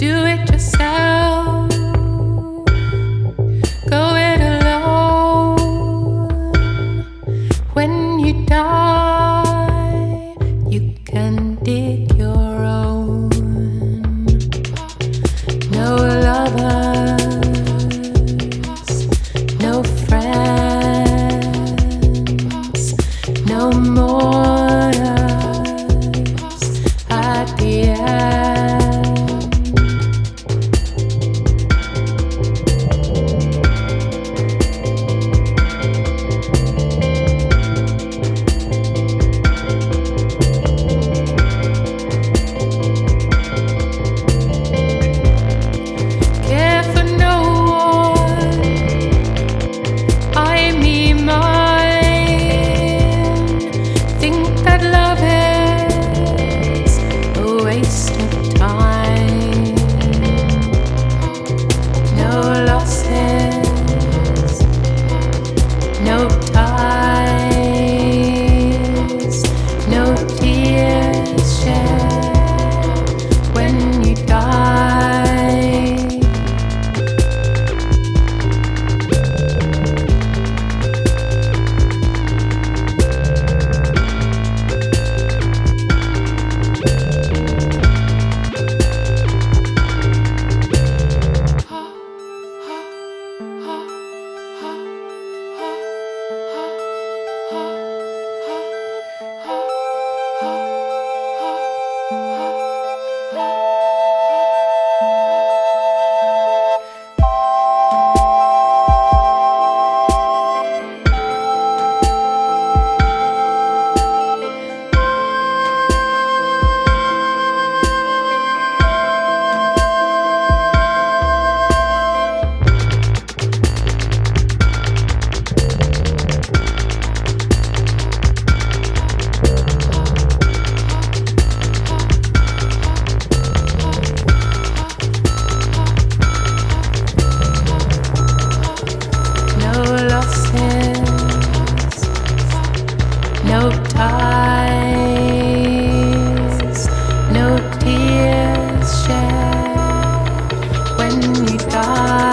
Do it yourself. Go it alone. When you die, you can your own. No lovers, no friends, no more. when you die. 你带